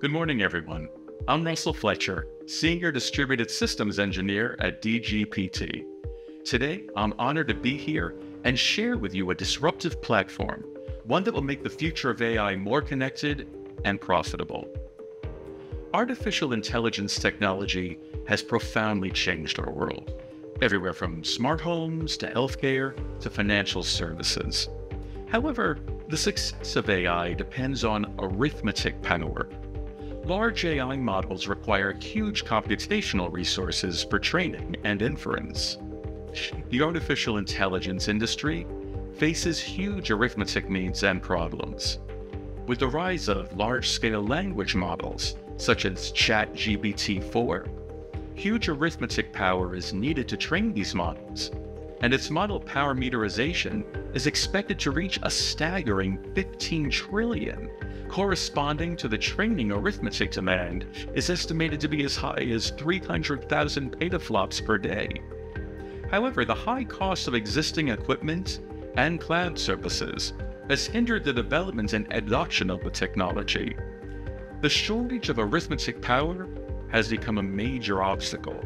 Good morning, everyone. I'm Russell Fletcher, Senior Distributed Systems Engineer at DGPT. Today, I'm honored to be here and share with you a disruptive platform, one that will make the future of AI more connected and profitable. Artificial intelligence technology has profoundly changed our world, everywhere from smart homes to healthcare to financial services. However, the success of AI depends on arithmetic power. Large AI models require huge computational resources for training and inference. The artificial intelligence industry faces huge arithmetic needs and problems. With the rise of large scale language models, such as ChatGPT 4, huge arithmetic power is needed to train these models, and its model parameterization is expected to reach a staggering 15 trillion, corresponding to the training arithmetic demand is estimated to be as high as 300,000 petaflops per day. However, the high cost of existing equipment and cloud services has hindered the development and adoption of the technology. The shortage of arithmetic power has become a major obstacle.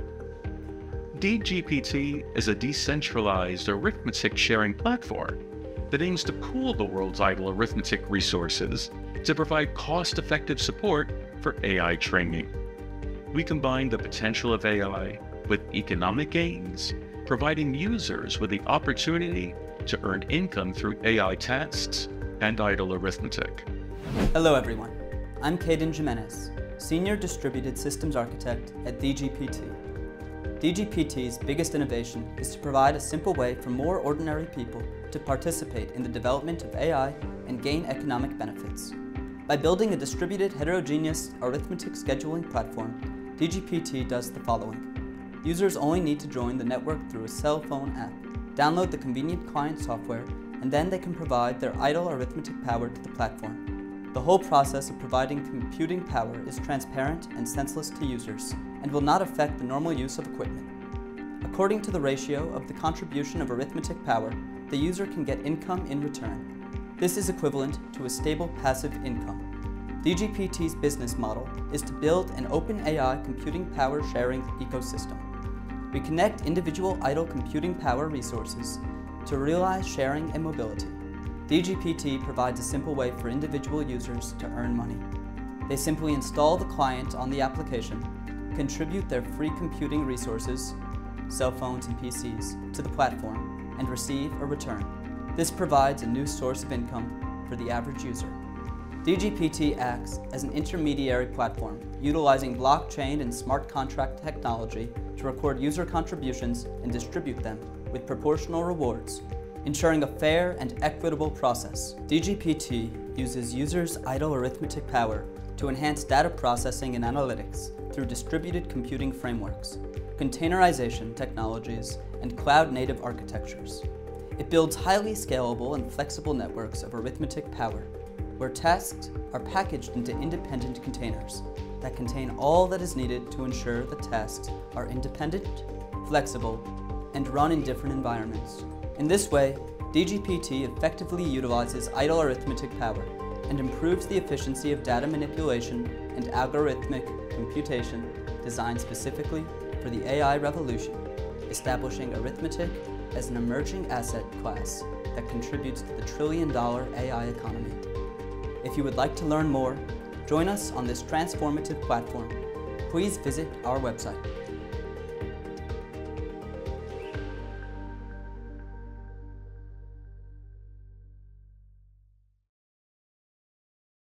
DGPT is a decentralized arithmetic sharing platform that aims to pool the world's idle arithmetic resources to provide cost effective support for AI training. We combine the potential of AI with economic gains, providing users with the opportunity to earn income through AI tasks and idle arithmetic. Hello, everyone. I'm Caden Jimenez, Senior Distributed Systems Architect at DGPT. DGPT's biggest innovation is to provide a simple way for more ordinary people to participate in the development of AI and gain economic benefits. By building a distributed heterogeneous arithmetic scheduling platform, DGPT does the following. Users only need to join the network through a cell phone app, download the convenient client software, and then they can provide their idle arithmetic power to the platform. The whole process of providing computing power is transparent and senseless to users, and will not affect the normal use of equipment. According to the ratio of the contribution of arithmetic power, the user can get income in return. This is equivalent to a stable passive income. DGPT's business model is to build an open AI computing power sharing ecosystem. We connect individual idle computing power resources to realize sharing and mobility. DGPT provides a simple way for individual users to earn money. They simply install the client on the application, contribute their free computing resources, cell phones and PCs, to the platform, and receive a return. This provides a new source of income for the average user. DGPT acts as an intermediary platform, utilizing blockchain and smart contract technology to record user contributions and distribute them with proportional rewards ensuring a fair and equitable process. DGPT uses users' idle arithmetic power to enhance data processing and analytics through distributed computing frameworks, containerization technologies, and cloud-native architectures. It builds highly scalable and flexible networks of arithmetic power, where tasks are packaged into independent containers that contain all that is needed to ensure the tasks are independent, flexible, and run in different environments. In this way, DGPT effectively utilizes idle arithmetic power and improves the efficiency of data manipulation and algorithmic computation designed specifically for the AI revolution, establishing arithmetic as an emerging asset class that contributes to the trillion dollar AI economy. If you would like to learn more, join us on this transformative platform. Please visit our website.